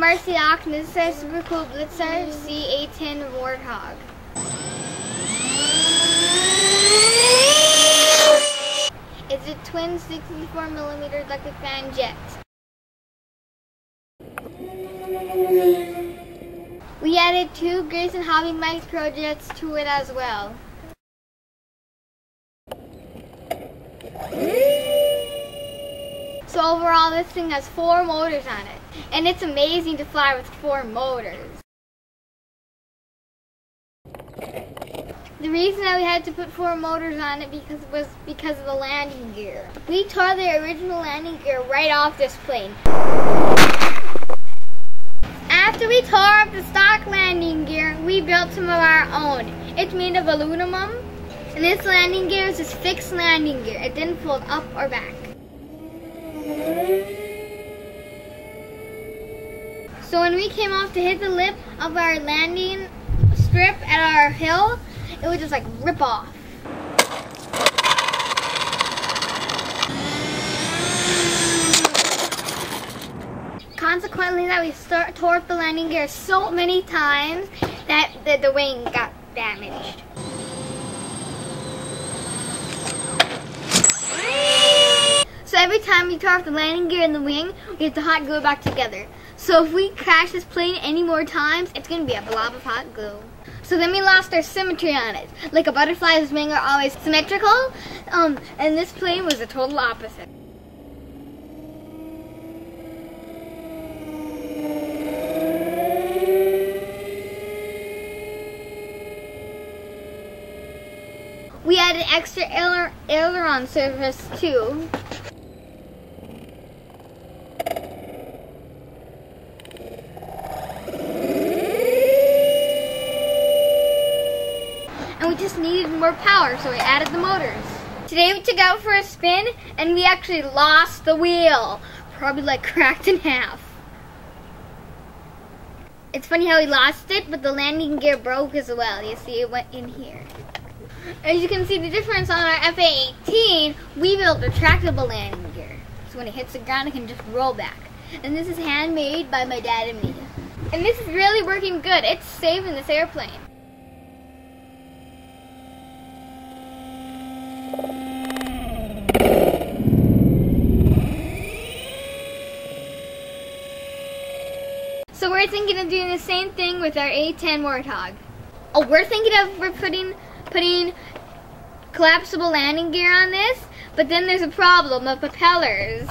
This is Super Cool Blitz RC A-10 Warthog. It's a twin 64mm electric fan jet. We added two Grayson Hobby microjets to it as well. So overall this thing has four motors on it. And it's amazing to fly with four motors. The reason that we had to put four motors on it because was because of the landing gear. We tore the original landing gear right off this plane. After we tore up the stock landing gear, we built some of our own. It's made of aluminum, and this landing gear is just fixed landing gear. It didn't fold up or back. So when we came off to hit the lip of our landing strip at our hill, it would just like rip off. Consequently, that we start, tore up the landing gear so many times that the, the wing got damaged. So every time we tore off the landing gear and the wing, we have to hot glue it back together. So if we crash this plane any more times, it's going to be a blob of hot glue. So then we lost our symmetry on it. Like a butterfly's wing are always symmetrical, um, and this plane was the total opposite. We added extra ailer aileron surface too. And we just needed more power, so we added the motors. Today we took out for a spin, and we actually lost the wheel. Probably like cracked in half. It's funny how we lost it, but the landing gear broke as well. You see, it went in here. As you can see the difference on our FA-18, we built retractable landing gear. So when it hits the ground, it can just roll back. And this is handmade by my dad and me. And this is really working good. It's saving this airplane. So we're thinking of doing the same thing with our A10 Warthog. Oh, we're thinking of we're putting putting collapsible landing gear on this, but then there's a problem of propellers.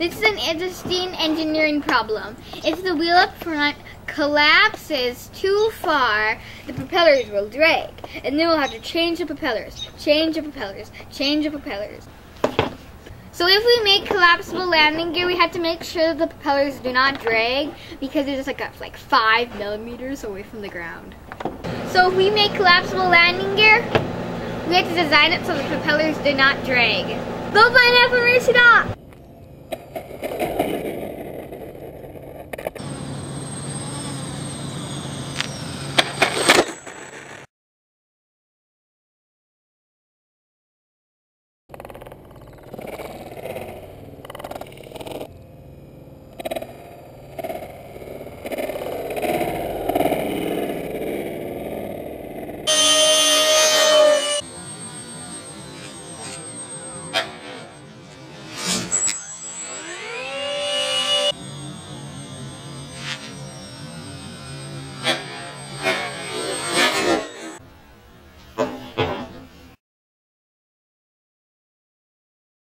This is an interesting engineering problem. If the wheel up front collapses too far, the propellers will drag. And then we'll have to change the propellers, change the propellers, change the propellers. So if we make collapsible landing gear, we have to make sure the propellers do not drag because it's like a, like five millimeters away from the ground. So if we make collapsible landing gear, we have to design it so the propellers do not drag. Go find out Racing